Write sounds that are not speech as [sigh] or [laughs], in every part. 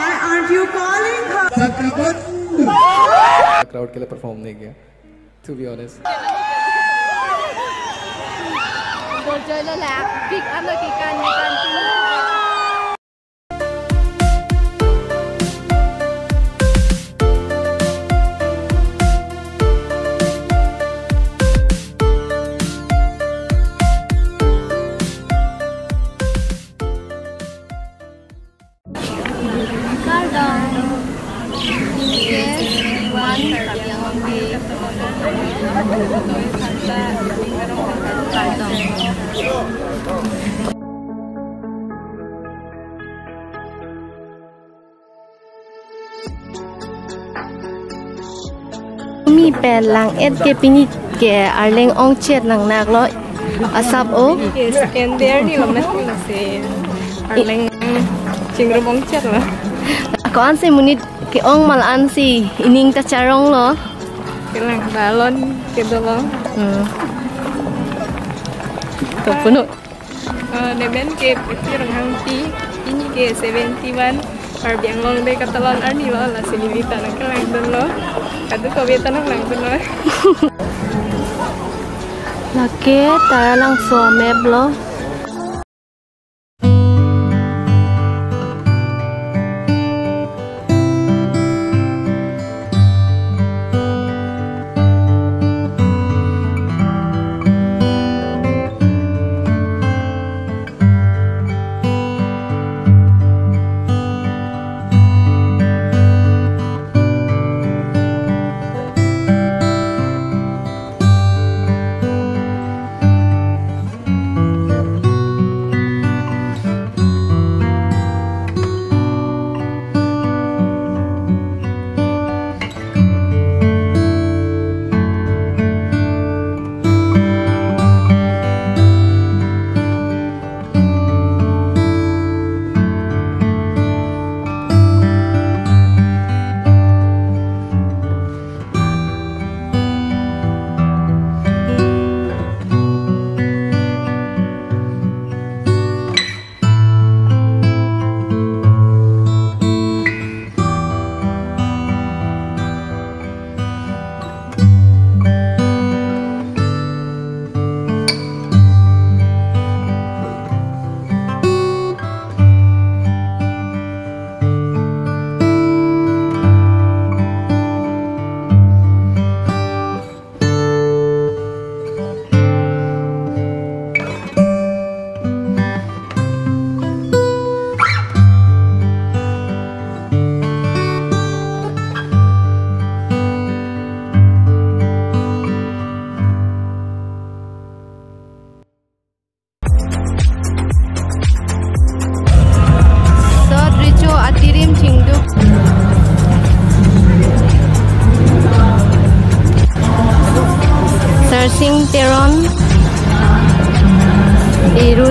Why aren't you calling her? Crowd के लिए perform नहीं किया to be honest Borjoy na lang. Big ano, kika, nikan, มีแปดหลังเอ็ดเกปินิแกอาเลงอองเช็ดหนังนักร้อยอาซับโอ Yes, and there ni lah mesti nasi. Arleng cingrum bong chat lah. ก่อนสิมุนิดเกอองมาลอันสิอินิงตะจารองเหรอ Kelang balon kita loh. อืมตบปุนุ Uh, Neben ke peti orang hangti. Ini ke 71. Par biang long deh kata lon arni loh lah sini lita nak kelang Aduh. Laki, tayo lang suame, lo.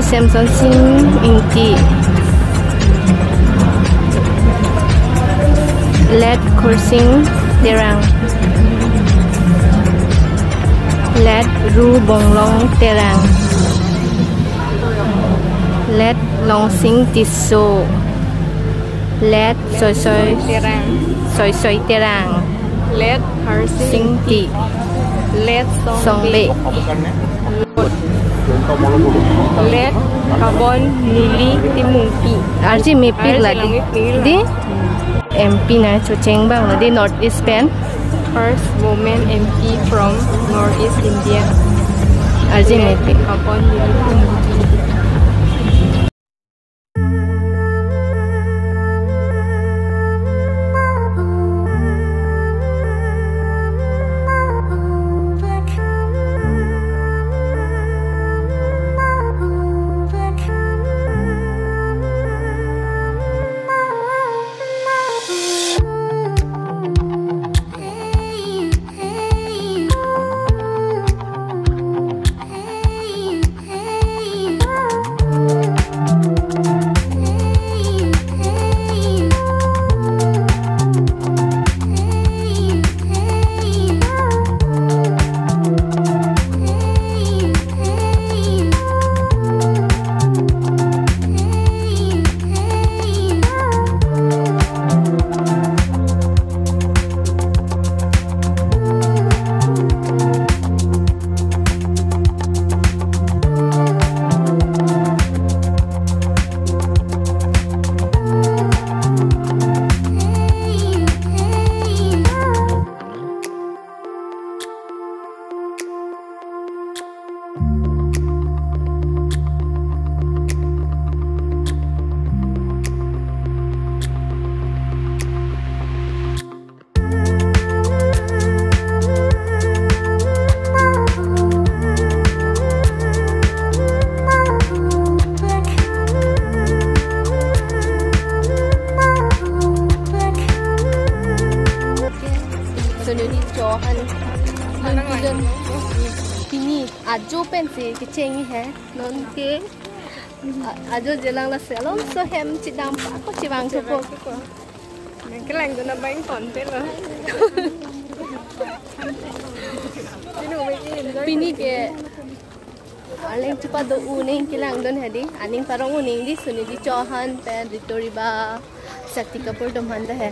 Samsung Inti LED Crossing Terang LED Ru Bonglong Terang LED Long Sing Tiso LED Soy Soy Terang Soy Soy Terang LED Harsing Ti LED Song Bek Lead, carbon, nili, timungpi. Arji mepi lah di. Di MP na cuceng bang. Di North East Pen. First woman MP from North East India. Arji mepi. Carbon, nili, timungpi. आजो पेंसि कि चेंगी है none जेलांग ला हेम चि दाम पे ल पिनी मे इन पिनी के अलें चुपा दो उने के लैंग दन हेदी आनि परो उने दी सुनि दी चौहान पे रितोरी बा सती कपूर दो मंदा है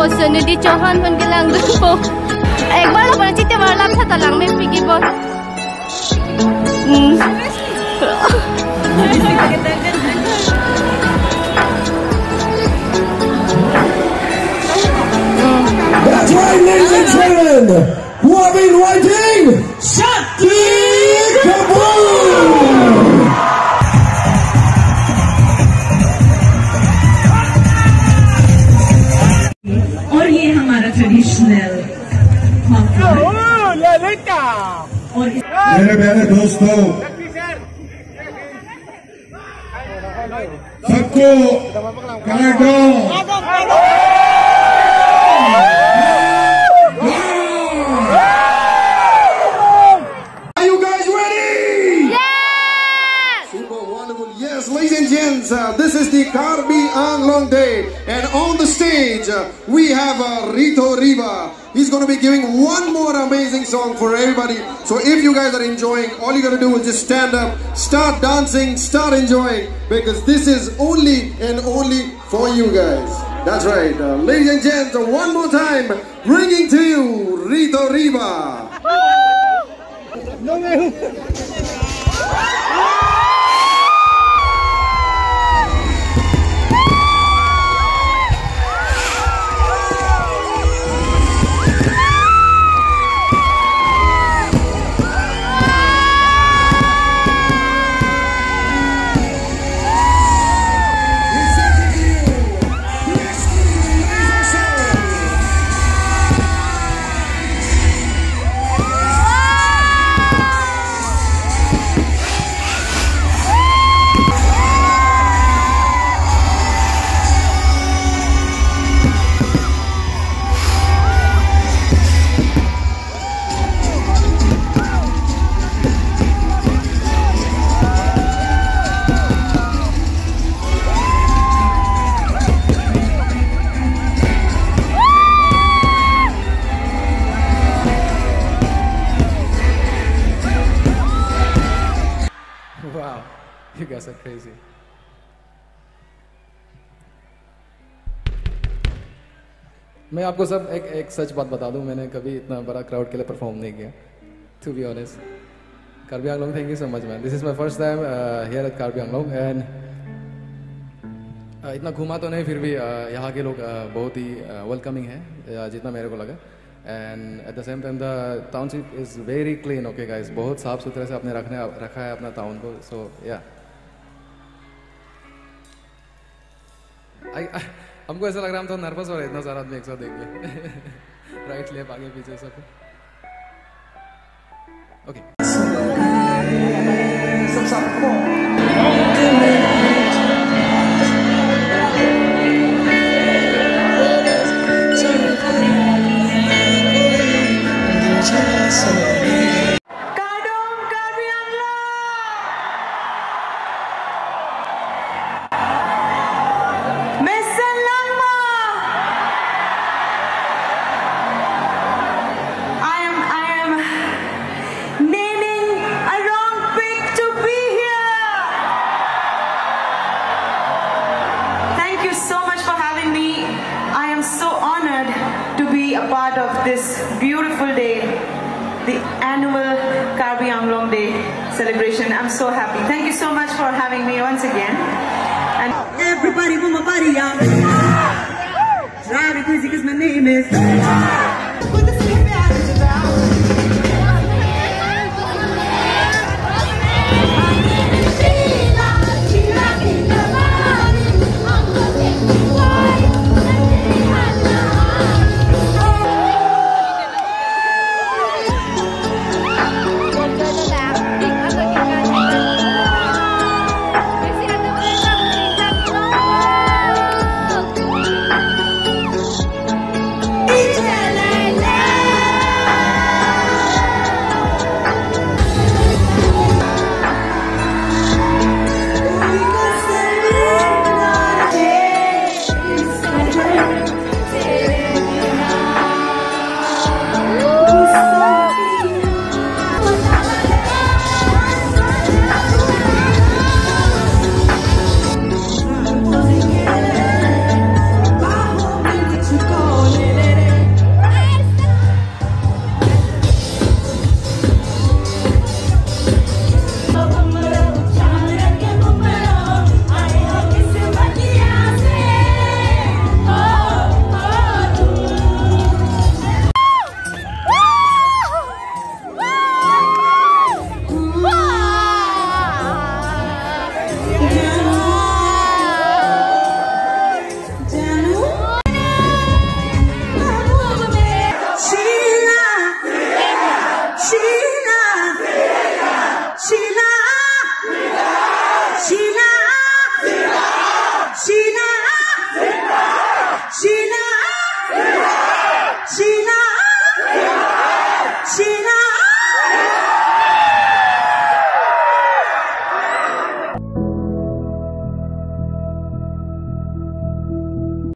पोसन दी चौहान बन के लांग दो एक बार अपन चिते बार लाभ That's right, ladies and gentlemen. Who been waiting? Shut Are you guys ready? Yes. Super wonderful. Yes, ladies and gents, uh, this is the Karbi Anglong Day, and on the stage uh, we have uh, Rito Riba, He's going to be giving one more amazing song for everybody. So if you guys are enjoying, all you got to do is just stand up, start dancing, start enjoying. Because this is only and only for you guys. That's right. Uh, ladies and gents, one more time, bringing to you Rito Riba. You guys are crazy. मैं आपको सब एक एक सच बात बता दूँ मैंने कभी इतना बड़ा क्राउड के लिए परफॉर्म नहीं किया to be honest thank you so much, man. This is my first time uh, here at Karbi Anglong and uh, इतना घूमा तो नहीं फिर भी uh, यहाँ के लोग uh, बहुत ही वेलकमिंग है uh, जितना मेरे को लगा and at the same time the township is very clean okay guys बहुत साफ़ सुथरे से आपने रखने रखा है अपना टाउन को सो या हमको ऐसा लग रहा है हम तो नर्वस हो रहे इतना सारा आदमी एक साथ देख के राइट लेफ़्ट आगे, पीछे सब। Okay Kadung be a part of this beautiful day, the annual Karbi Anglong Day celebration. I'm so happy. Thank you so much for having me once again. And everybody my body out. [laughs] Drive me crazy because my name is.